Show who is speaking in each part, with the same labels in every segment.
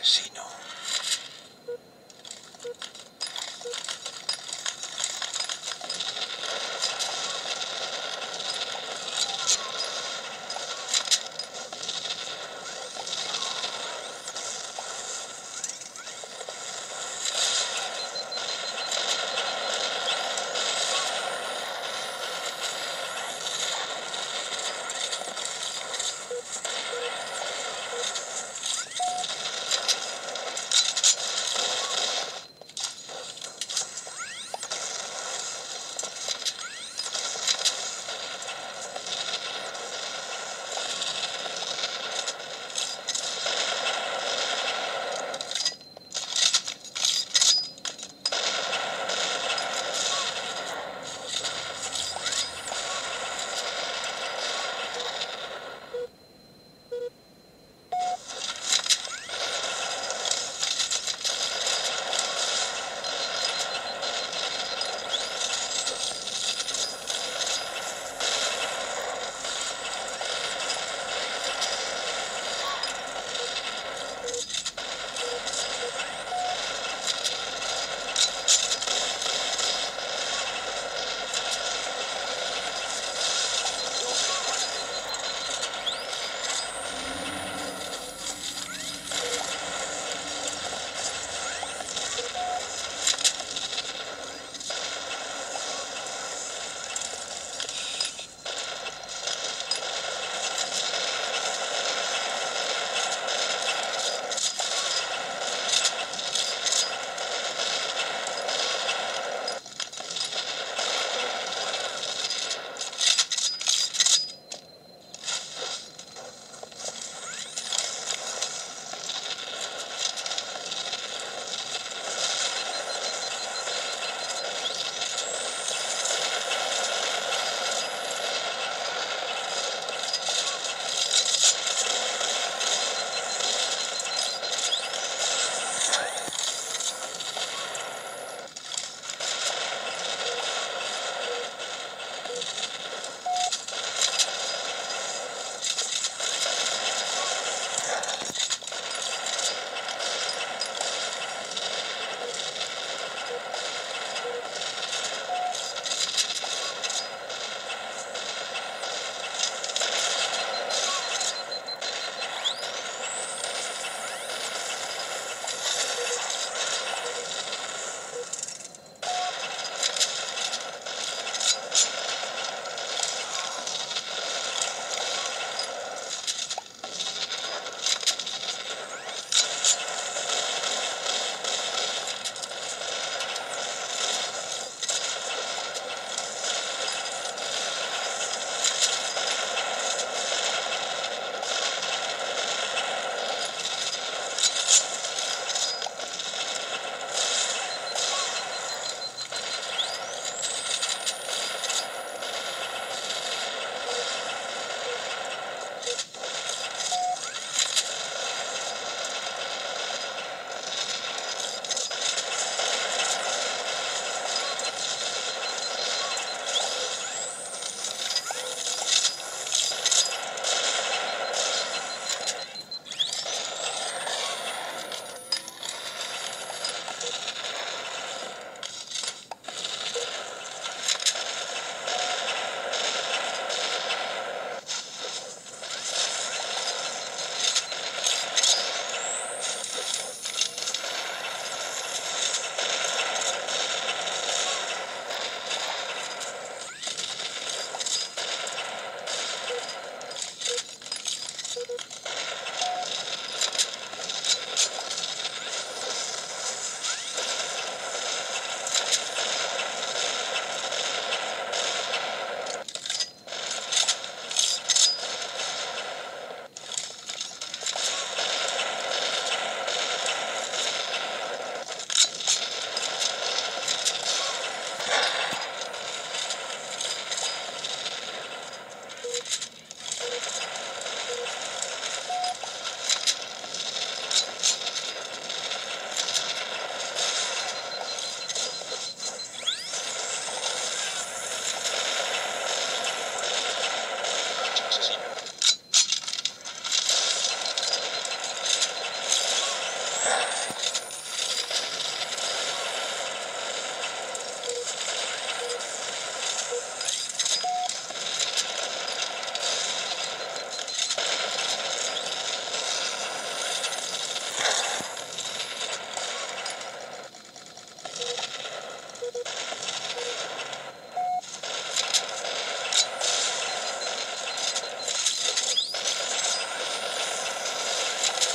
Speaker 1: asesino.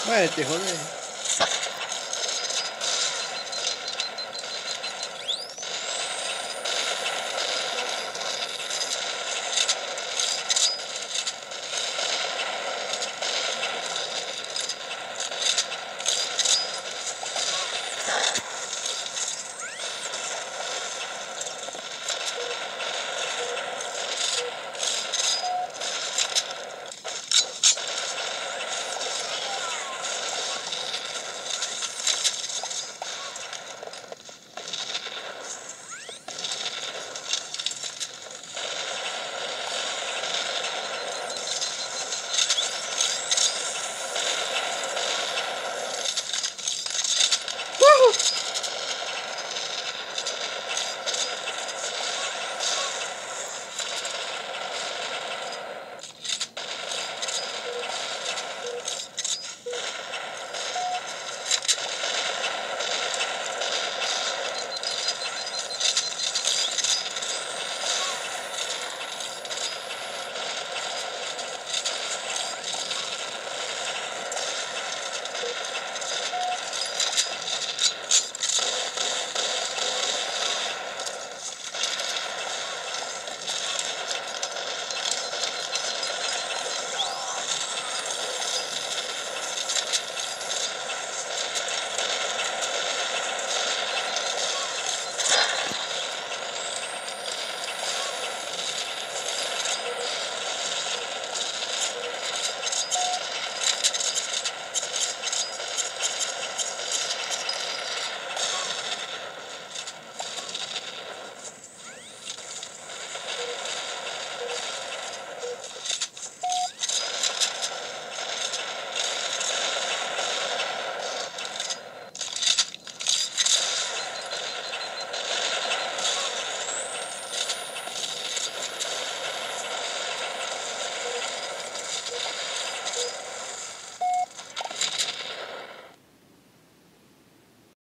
Speaker 1: Muévete, joder.